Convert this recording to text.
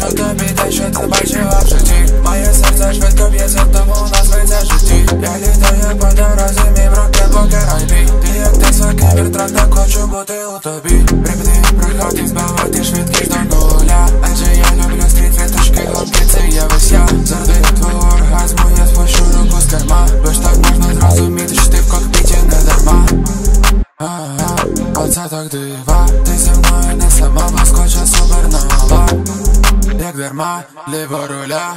Тобі те, що ти бачила в житті. Моє серце швидко б'ється, тому назветься житті Я літаю по дорозі, мій руки поки райбі Ти як Тесла кібертрак, так хочу бути у тобі. Припни, приходить, збавити швидкість до нуля. Адже я люблю стріт, віточки, гонки, це є весь я. Заради твого оргазму я спущу руку з керма. Бо ж так можна зрозуміти, що ти в кокпіті не дарма. Оце так дива. Ти зі мною не сама блискоча супернова Як дарма, ліво руля